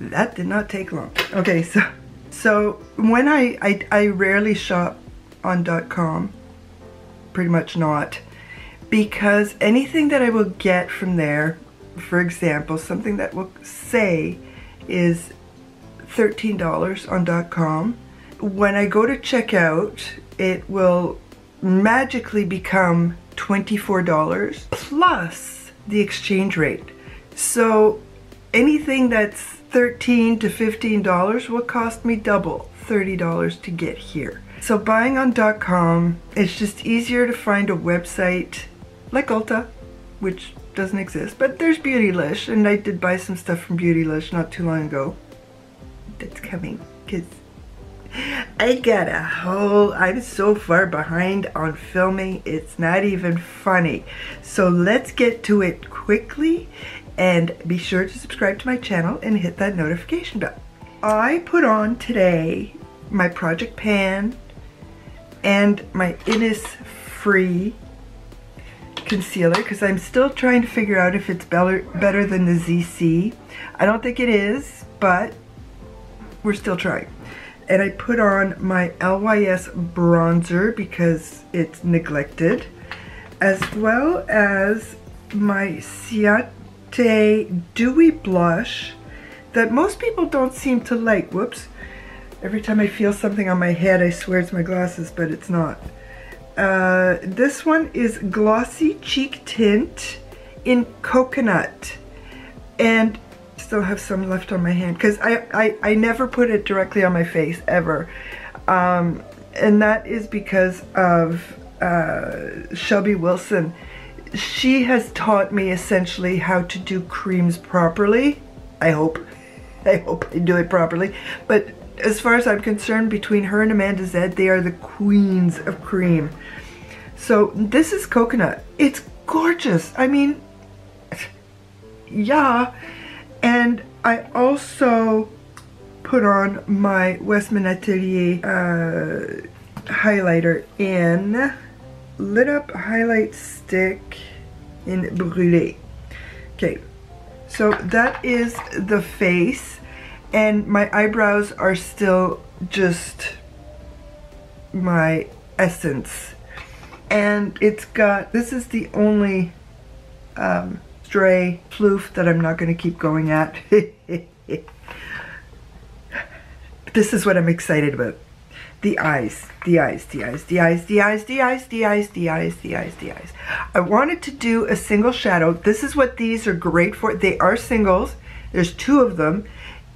that did not take long. Okay, so so when I, I, I rarely shop on dot .com, pretty much not, because anything that I will get from there, for example, something that will say is $13 on dot .com, when I go to checkout, it will magically become $24 plus the exchange rate. So anything that's 13 to $15 will cost me double, $30 to get here. So buying on .com, it's just easier to find a website like Ulta, which doesn't exist, but there's Beautylish, and I did buy some stuff from Beautylish not too long ago. That's coming, because I got a whole, I'm so far behind on filming, it's not even funny. So let's get to it quickly and be sure to subscribe to my channel and hit that notification bell. I put on today my Project Pan and my Innisfree concealer because I'm still trying to figure out if it's better, better than the ZC. I don't think it is, but we're still trying. And I put on my LYS bronzer because it's neglected, as well as my Ciate Dewy Blush that most people don't seem to like. Whoops. Every time I feel something on my head, I swear it's my glasses, but it's not. Uh, this one is Glossy Cheek Tint in Coconut. And still have some left on my hand because I, I, I never put it directly on my face, ever. Um, and that is because of uh, Shelby Wilson she has taught me essentially how to do creams properly. I hope. I hope I do it properly. But as far as I'm concerned, between her and Amanda Zed, they are the queens of cream. So this is coconut. It's gorgeous. I mean, yeah. And I also put on my Westman Atelier uh, highlighter in lit up highlight stick in Brûlé. Okay, so that is the face and my eyebrows are still just my essence. And it's got, this is the only um, stray floof that I'm not going to keep going at. this is what I'm excited about the eyes, the eyes, the eyes, the eyes, the eyes, the eyes, the eyes, the eyes, the eyes, the eyes. I wanted to do a single shadow. This is what these are great for. They are singles. There's two of them.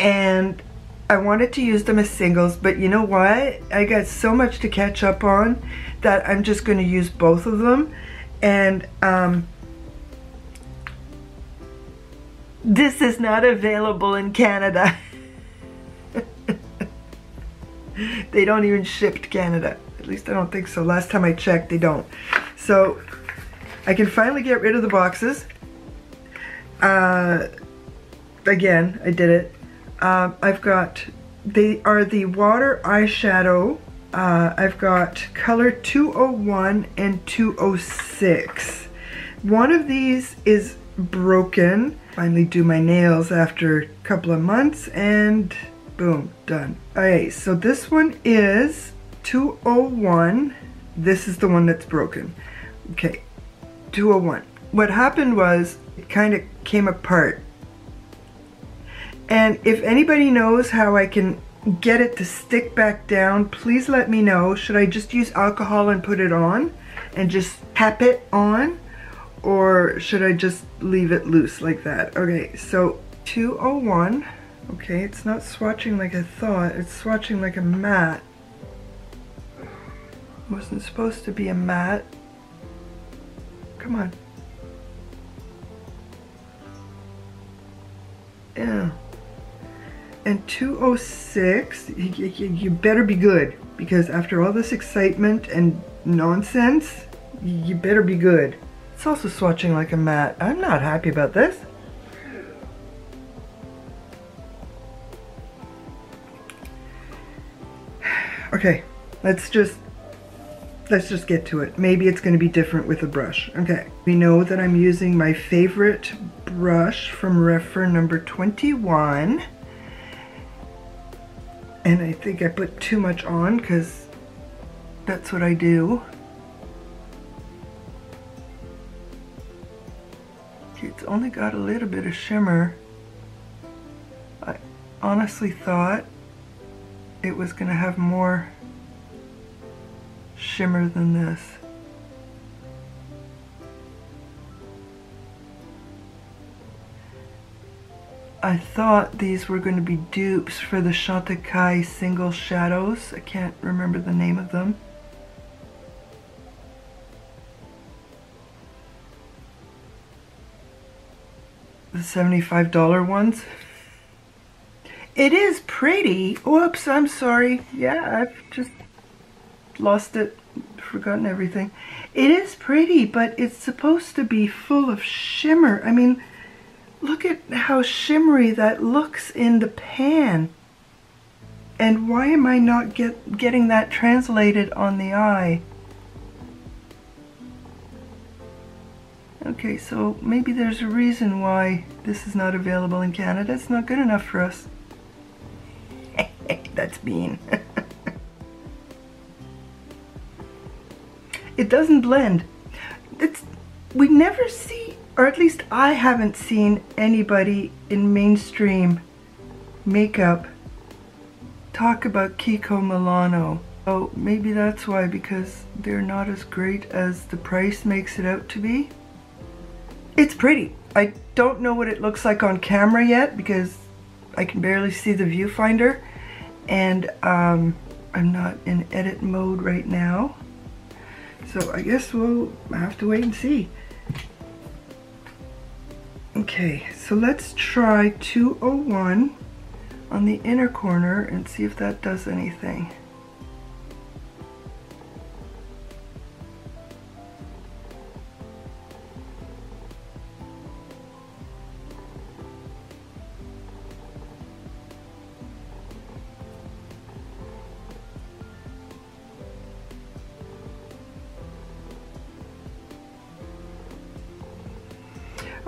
And I wanted to use them as singles, but you know what? I got so much to catch up on that I'm just going to use both of them. And um, this is not available in Canada. they don't even ship to Canada. At least I don't think so. Last time I checked, they don't. So I can finally get rid of the boxes. Uh, again, I did it. Uh, I've got, they are the water eyeshadow. Uh, I've got color 201 and 206. One of these is broken. Finally do my nails after a couple of months and Boom, done. Okay, so this one is 201. This is the one that's broken. Okay, 201. What happened was it kind of came apart. And if anybody knows how I can get it to stick back down, please let me know. Should I just use alcohol and put it on and just tap it on? Or should I just leave it loose like that? Okay, so 201. Okay, it's not swatching like I thought. It's swatching like a matte. Wasn't supposed to be a matte. Come on. Yeah. And 206, you, you better be good. Because after all this excitement and nonsense, you better be good. It's also swatching like a matte. I'm not happy about this. Okay, let's just, let's just get to it. Maybe it's gonna be different with a brush. Okay, we know that I'm using my favorite brush from Rephr number 21. And I think I put too much on because that's what I do. It's only got a little bit of shimmer. I honestly thought it was going to have more shimmer than this. I thought these were going to be dupes for the Chantecaille single shadows. I can't remember the name of them. The $75 ones. It is pretty. Whoops, I'm sorry. Yeah, I've just lost it, forgotten everything. It is pretty, but it's supposed to be full of shimmer. I mean, look at how shimmery that looks in the pan. And why am I not get, getting that translated on the eye? Okay, so maybe there's a reason why this is not available in Canada. It's not good enough for us. Eh, that's mean. it doesn't blend. It's we never see, or at least I haven't seen anybody in mainstream makeup talk about Kiko Milano. Oh, maybe that's why, because they're not as great as the price makes it out to be. It's pretty. I don't know what it looks like on camera yet because I can barely see the viewfinder and um, I'm not in edit mode right now. So I guess we'll have to wait and see. Okay, so let's try 201 on the inner corner and see if that does anything.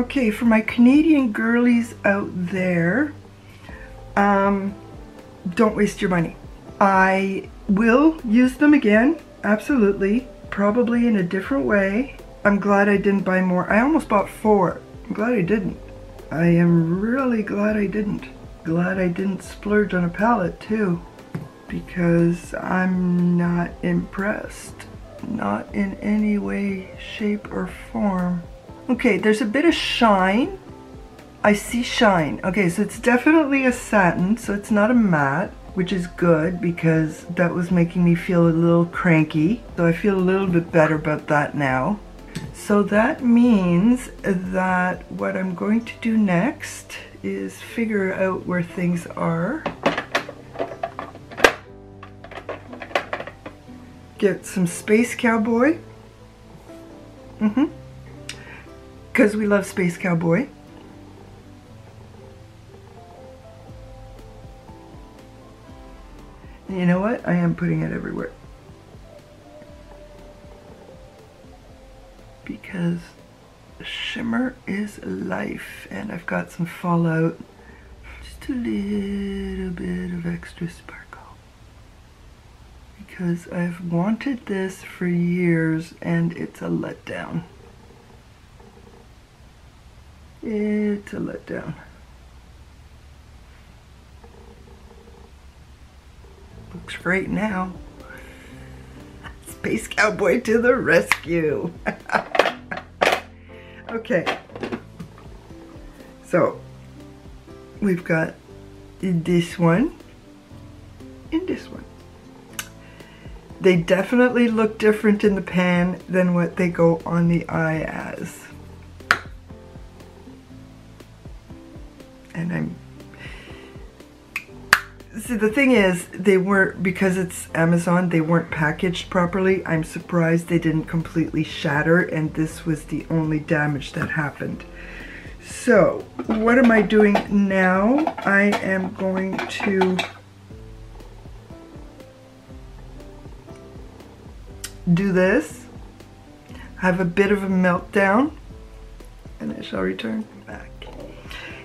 Okay, for my Canadian girlies out there, um, don't waste your money. I will use them again, absolutely, probably in a different way. I'm glad I didn't buy more. I almost bought four. I'm glad I didn't. I am really glad I didn't. Glad I didn't splurge on a palette too, because I'm not impressed. Not in any way, shape, or form. Okay, there's a bit of shine. I see shine. Okay, so it's definitely a satin, so it's not a matte, which is good because that was making me feel a little cranky. So I feel a little bit better about that now. So that means that what I'm going to do next is figure out where things are. Get some Space Cowboy. Mm-hmm because we love Space Cowboy. And you know what? I am putting it everywhere. Because shimmer is life and I've got some fallout. Just a little bit of extra sparkle. Because I've wanted this for years and it's a letdown. Eh, it's a letdown. Looks great now. Space Cowboy to the rescue. okay. So, we've got this one and this one. They definitely look different in the pan than what they go on the eye as. And I'm see the thing is they weren't because it's Amazon they weren't packaged properly. I'm surprised they didn't completely shatter and this was the only damage that happened. So what am I doing now? I am going to do this. Have a bit of a meltdown and I shall return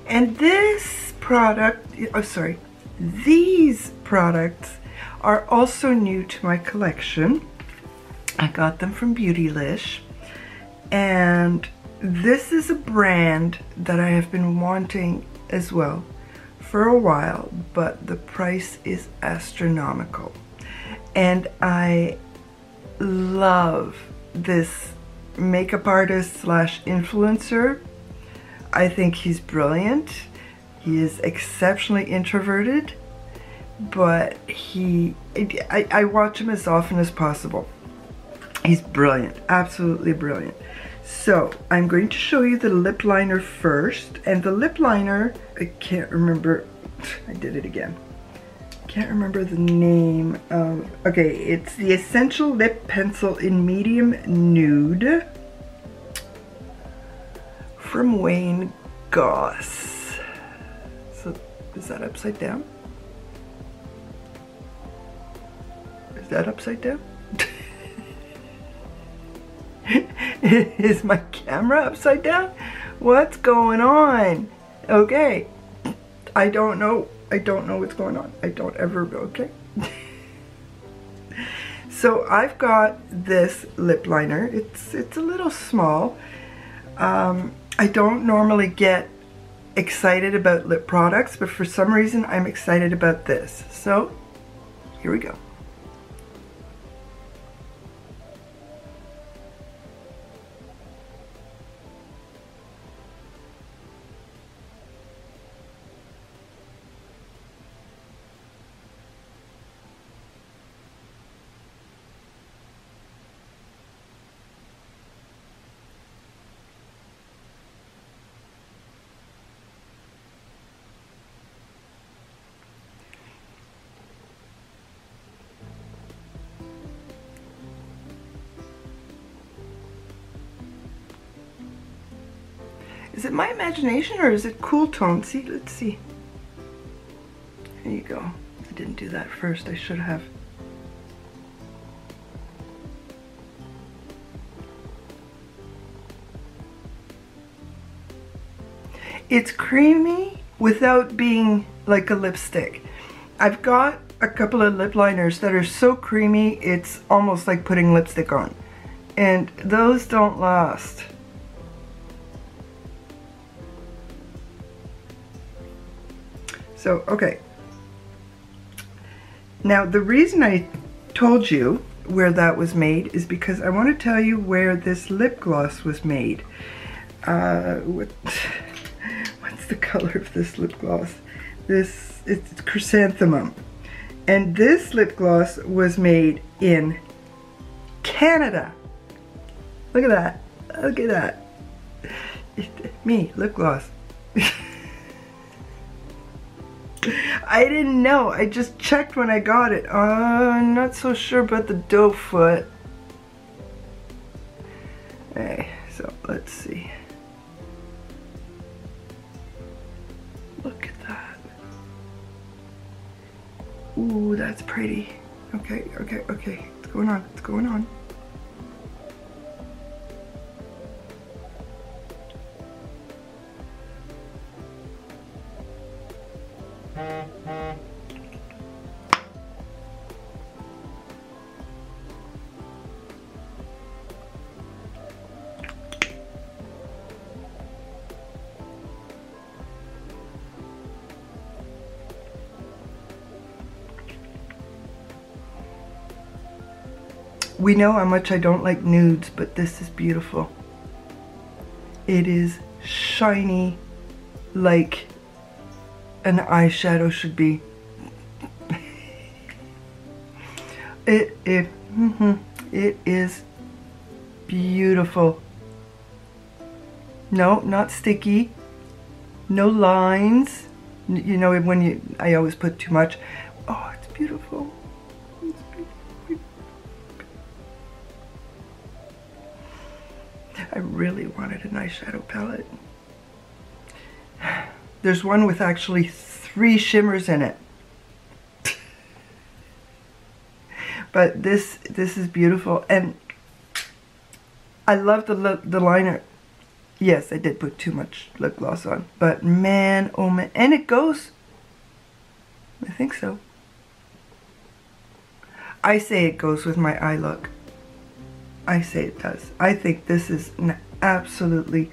and this product, oh sorry, these products are also new to my collection. I got them from Beautylish and this is a brand that I have been wanting as well for a while, but the price is astronomical. And I love this makeup artist slash influencer. I think he's brilliant. He is exceptionally introverted, but he, I, I watch him as often as possible. He's brilliant, absolutely brilliant. So I'm going to show you the lip liner first. And the lip liner, I can't remember, I did it again. Can't remember the name. Um, okay, it's the Essential Lip Pencil in Medium Nude from Wayne Goss. So is that upside down? Is that upside down? Is my camera upside down? What's going on? Okay. I don't know. I don't know what's going on. I don't ever, okay? so I've got this lip liner. It's, it's a little small. Um, I don't normally get excited about lip products, but for some reason I'm excited about this. So here we go. Is it my imagination or is it cool tone? See, let's see. There you go. I didn't do that first. I should have. It's creamy without being like a lipstick. I've got a couple of lip liners that are so creamy it's almost like putting lipstick on. And those don't last. So, okay. Now, the reason I told you where that was made is because I want to tell you where this lip gloss was made. Uh, what, what's the color of this lip gloss? This, it's chrysanthemum. And this lip gloss was made in Canada. Look at that. Look at that. Me, lip gloss. I didn't know. I just checked when I got it. Uh, I'm not so sure about the doe foot. Hey, so let's see. Look at that. Ooh, that's pretty. Okay, okay, okay. What's going on? What's going on? We know how much I don't like nudes, but this is beautiful. It is shiny like an eyeshadow should be. it, it, mm -hmm, it is beautiful. No, not sticky. No lines. You know, when you, I always put too much. Oh, it's beautiful. I really wanted an eyeshadow palette. There's one with actually three shimmers in it. but this this is beautiful and I love the the liner. Yes, I did put too much lip gloss on, but man, oh man, and it goes I think so. I say it goes with my eye look. I say it does. I think this is an absolutely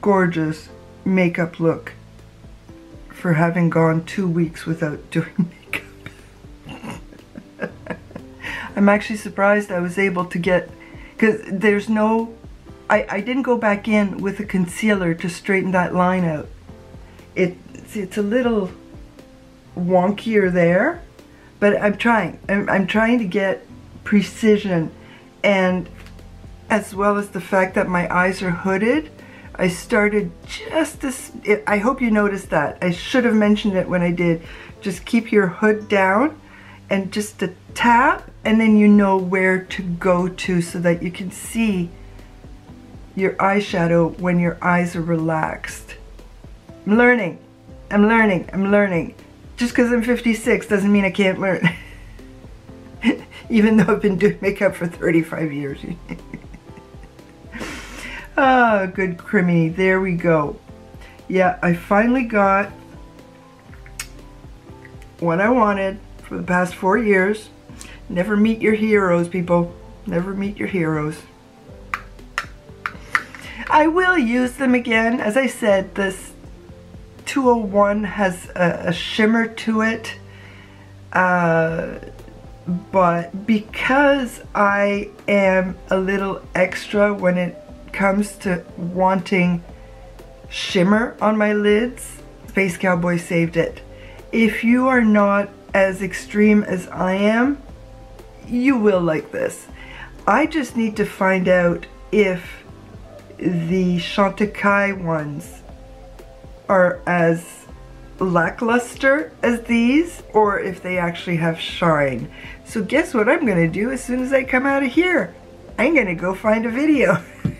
gorgeous makeup look for having gone two weeks without doing makeup. I'm actually surprised I was able to get, because there's no, I, I didn't go back in with a concealer to straighten that line out. It, it's a little wonkier there, but I'm trying. I'm, I'm trying to get precision and as well as the fact that my eyes are hooded, I started just as, I hope you noticed that. I should have mentioned it when I did. Just keep your hood down and just a tap and then you know where to go to so that you can see your eyeshadow when your eyes are relaxed. I'm learning. I'm learning. I'm learning. Just because I'm 56 doesn't mean I can't learn. Even though I've been doing makeup for 35 years. Ah, good criminy. There we go. Yeah, I finally got what I wanted for the past four years. Never meet your heroes, people. Never meet your heroes. I will use them again. As I said, this 201 has a, a shimmer to it. Uh, but because I am a little extra when it comes to wanting shimmer on my lids, Space Cowboy saved it. If you are not as extreme as I am, you will like this. I just need to find out if the Chantecaille ones are as lackluster as these or if they actually have shine. So guess what I'm gonna do as soon as I come out of here? I'm gonna go find a video.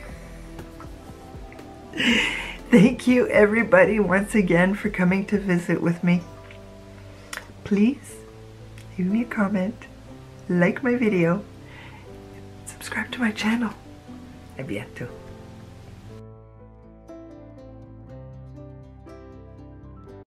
Thank you everybody once again for coming to visit with me. Please leave me a comment, like my video, subscribe to my channel. A bientôt.